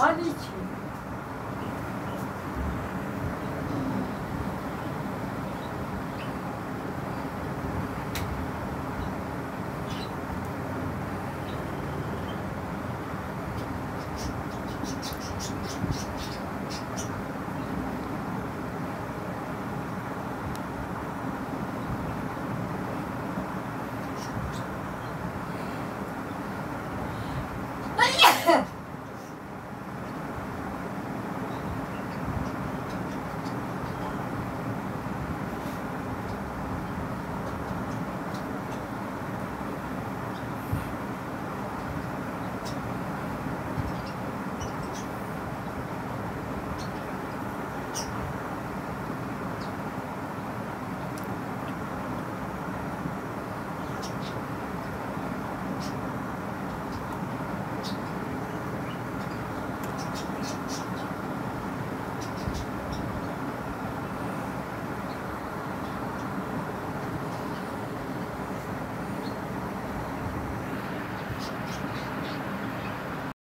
Tabii ki.